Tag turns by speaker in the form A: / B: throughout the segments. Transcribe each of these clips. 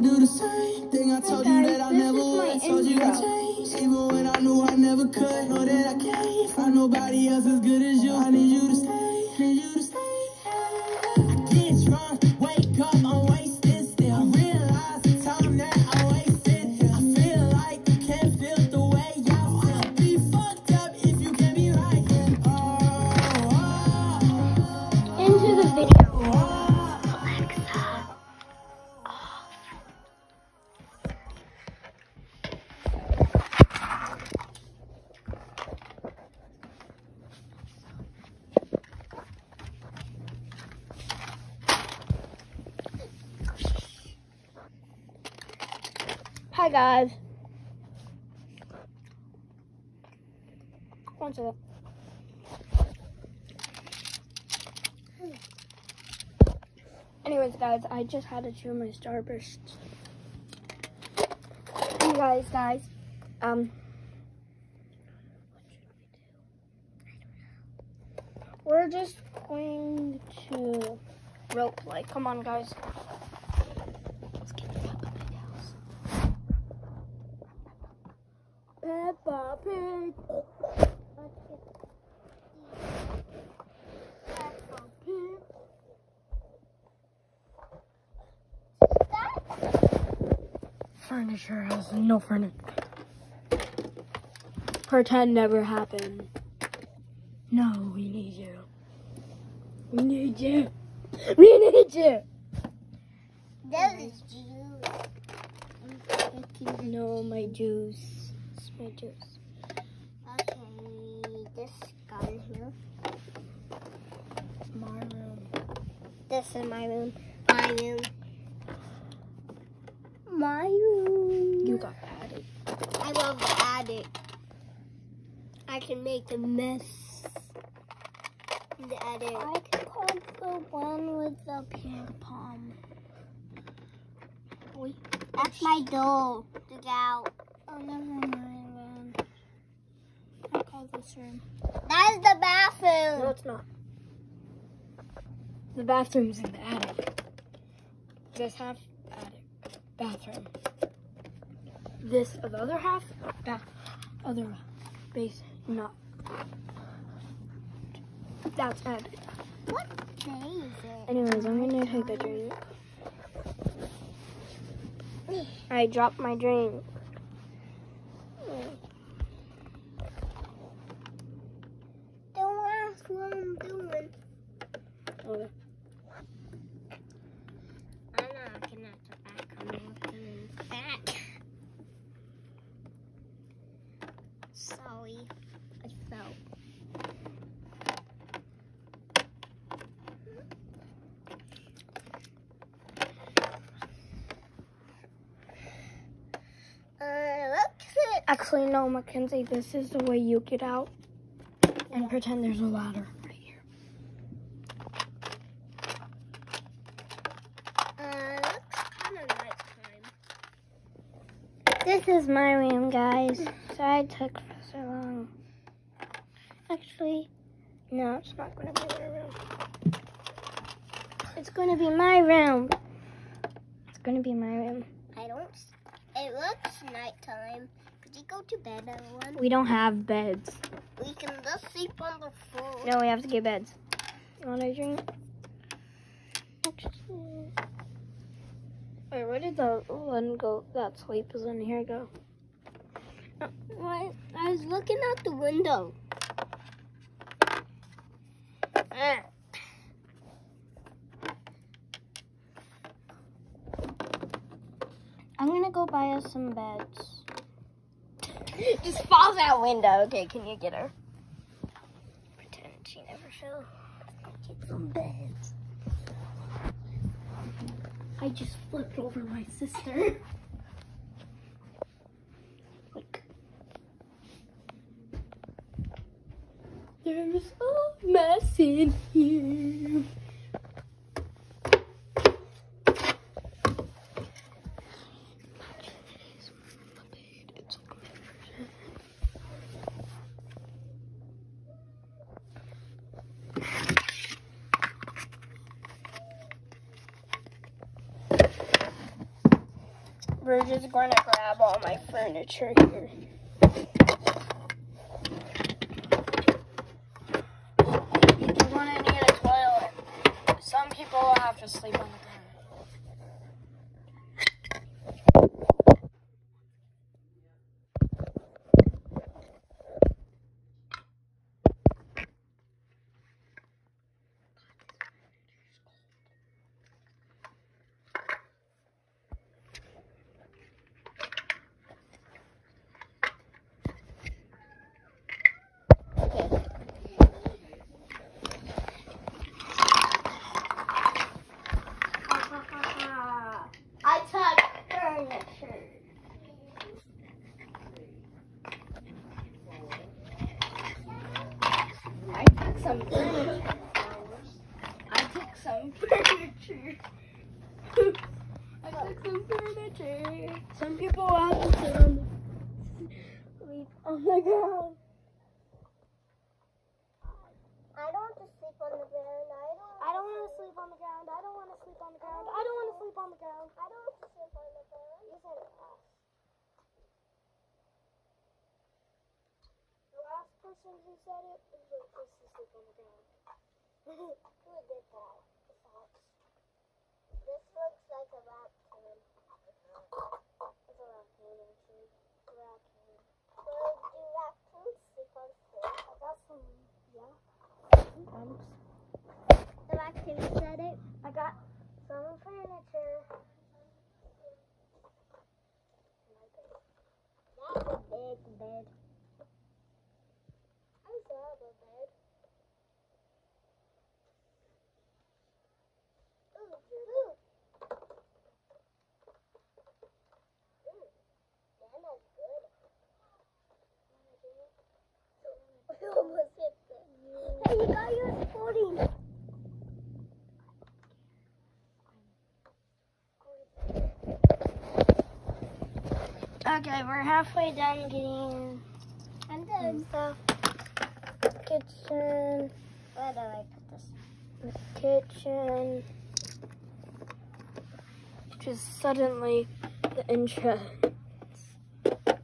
A: I do the same thing. I told you that I never would. Told you to change, even when I knew I never could. Know that I can't find nobody else as good as you. I need you to stay,
B: Guys. One second. Anyways, guys, I just had to chew my Starburst. You guys, guys, um, we're just going to rope play. Come on, guys. Let's get Peppa Pig house. Peppa Pig. Let's get Peppa Pig. Furniture has no furniture. Pretend never happened. No, we need you. We need you. We need you.
C: That is juice.
B: No, my juice. My juice.
C: Okay, this here.
B: My room.
C: This is my room. My room. My room.
B: You got added.
C: I love the attic. I can make a mess in the attic.
B: I can call the one with the pink palm.
C: That's my doll. Look out.
B: oh, never mind. I this room.
C: That is the bathroom.
B: No, it's not. The bathroom's in the attic. This half, attic, bathroom. This, the other half, bath, other base, not. That's attic.
C: What day is it?
B: Anyways, I'm gonna take a drink. I dropped my drink.
C: Don't ask what I'm doing.
B: Okay.
C: I'm not looking at the back. I'm looking at the back. Sorry. I fell. Uh, look it.
B: Actually, no, Mackenzie, this is the way you get out. And pretend there's a ladder right here.
C: Uh, looks kind of nighttime.
B: This is my room, guys. Sorry it took so long. Actually, no, it's not going to be my room. It's going to be my room. It's going to be my room.
C: I don't. It looks nighttime. Go to bed, everyone?
B: We don't have beds.
C: We can just sleep on the floor.
B: No, we have to get beds. You want a drink? Wait, where did the one go that sleep is in here go?
C: What? I was looking out the window.
B: Ah. I'm gonna go buy us some beds.
C: Just falls out window. Okay, can you get her?
B: Pretend she never fell.
C: Get some beds.
B: I just flipped over my sister. There's a mess in here. We're just to grab all my furniture here. You're going to need a toilet. Some people will have to sleep on the ground.
C: I took furniture.
B: I took some furniture. I took some furniture. I took some furniture. Some people will have to sit on the, sleep on the ground.
C: I don't want to sleep on the ground. I don't.
B: I don't want to sleep on the ground. I don't want to sleep on the ground. I don't want to sleep on the ground.
C: I don't want to sleep on the ground.
B: You said it last. The last person who said it was supposed to sleep on the ground.
C: Who did that? The fox. This looks like a raccoon.
B: It's a raccoon, actually. A raccoon.
C: So do raccoons sleep on food?
B: I got some, yeah. Sometimes.
C: It.
B: I got some furniture.
C: That's a big bed. I saw the bed. Ooh, ooh. Ooh, Nana's good. We almost hit the. Hey, you got your sporting.
B: Okay, we're halfway done getting
C: I'm done.
B: stuff. Kitchen.
C: Where do I put this?
B: Kitchen. Just suddenly the entrance.
C: I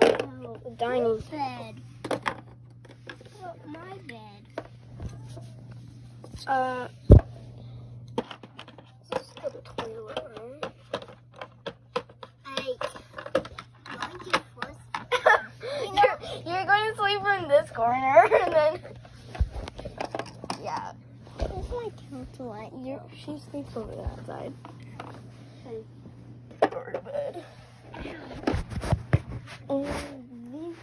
C: don't.
B: The dining.
C: Bed. My bed.
B: Uh. This is the toilet room.
C: I. Going to first.
B: you're, you're going to sleep in this corner and then. Yeah.
C: Where's my counterline?
B: You're, she sleeps over that side.
C: Okay.
B: Go to bed. And these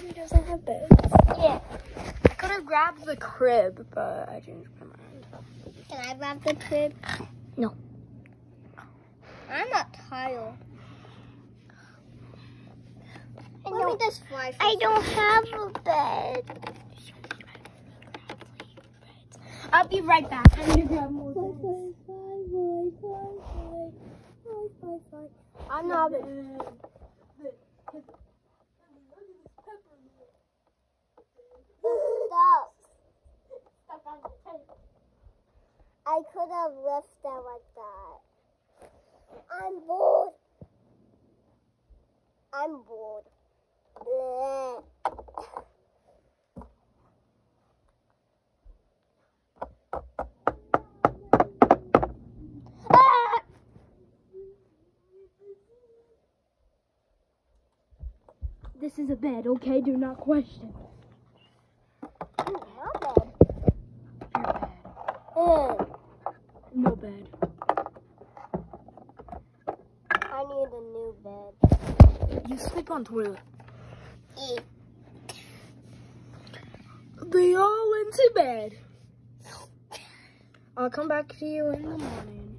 B: two, he doesn't have beds.
C: Yeah.
B: I could have grabbed the crib, but I changed my mind.
C: Can I grab the crib?
B: No.
C: I'm not tired. Let me
B: don't-
C: just fly. I don't have a bed.
B: I'll be right back. I'm gonna grab more. I'm not.
C: Stop. I could have left that like that. I'm bored. I'm bored. Bleh.
B: This is a bed, okay? Do not question.
C: Ooh, my bed.
B: Your bed. No bed.
C: I need a new bed.
B: You sleep on toilet.
C: E.
B: They all went to bed. I'll come back to you in the morning.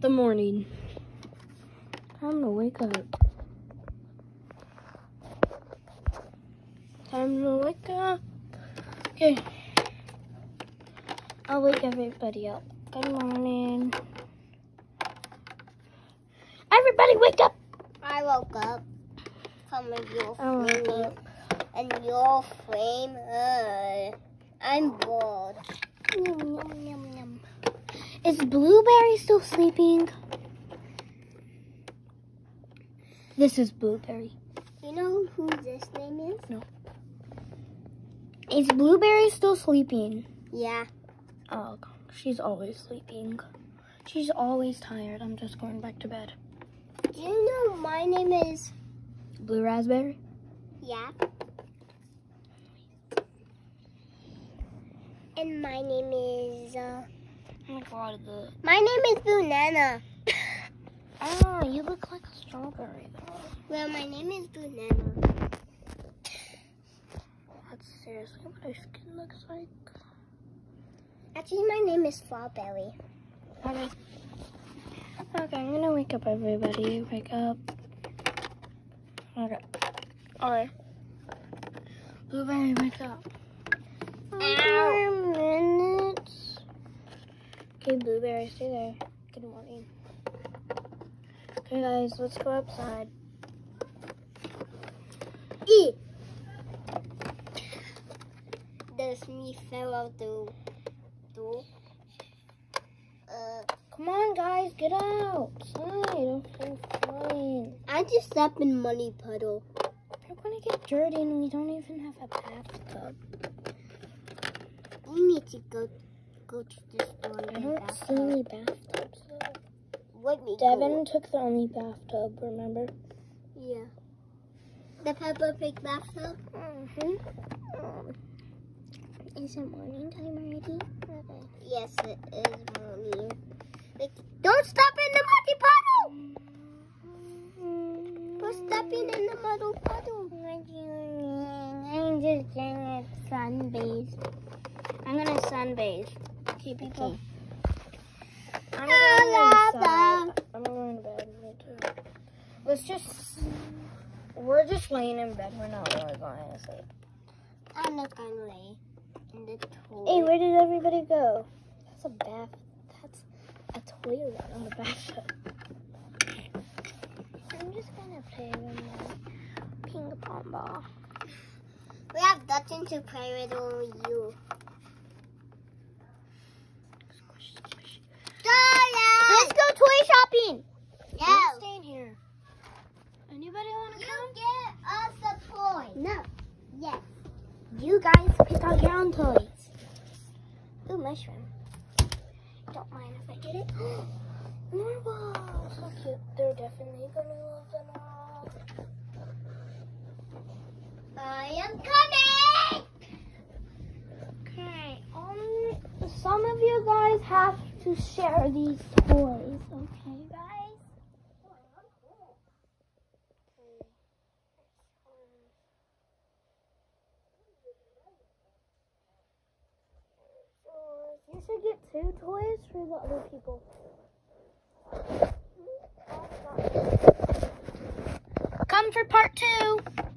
B: The morning. Time to wake up. Time to wake up. Okay. I'll wake everybody up. Good morning. Everybody wake up!
C: I woke up your
B: I woke
C: frame
B: up.
C: and your frame. Uh, I'm bored.
B: Yum, yum, yum, yum. Is Blueberry still sleeping? This is Blueberry.
C: You know who this name is?
B: Is Blueberry still sleeping?
C: Yeah.
B: Oh, she's always sleeping. She's always tired. I'm just going back to bed.
C: Do you know my name is?
B: Blue Raspberry?
C: Yeah. And my name is. Uh,
B: Oh my god, the.
C: my name is Banana.
B: Oh, you look like a strawberry.
C: Well, my name is Banana.
B: What my skin looks like.
C: Actually, my name is Strawberry.
B: Okay. Okay, I'm gonna wake up everybody. Wake up. Okay. Alright. Blueberry, wake up.
C: Ow.
B: minutes. Okay, Blueberry, stay there. Good morning. Okay, guys, let's go outside.
C: E. Does me fell out the door. Uh,
B: Come on, guys, get outside. Okay, fine.
C: I just stepped in money puddle.
B: We're gonna get dirty and we don't even have a bathtub.
C: We need to go go to the store.
B: I don't see any bathtubs.
C: Let me
B: Devin
C: go.
B: took the only bathtub, remember?
C: Yeah. The Peppa Pig bathtub.
B: Mm-hmm. Is it morning time already? Okay.
C: Yes, it is mommy. Like, don't step in the muddy puddle. Don't step in the muddy puddle.
B: I'm just gonna sunbathe. I'm gonna sunbathe. Okay, people. I'm going
C: Ah,
B: inside. I'm going to bed. Too. Let's just. We're just laying in bed. We're not really going to sleep.
C: I'm not lay in the toilet.
B: Hey, where did everybody go? That's a bath. That's a toilet on the bathtub. I'm just gonna play with my ping pong ball.
C: we have nothing to play with only you.
B: Squish, squish.
C: Let's
B: go toy shopping.
C: No.
B: I'm staying here. Anybody want to
C: You
B: come?
C: get us a toy. No. Yes.
B: You guys pick out your toys. Ooh, mushroom. Don't mind if I get it. Narwhal. So cute. They're definitely gonna love them all.
C: I am coming.
B: Okay. Um, some of you guys have to share these toys. Okay, guys. You should get two toys for the other people. Come for part two.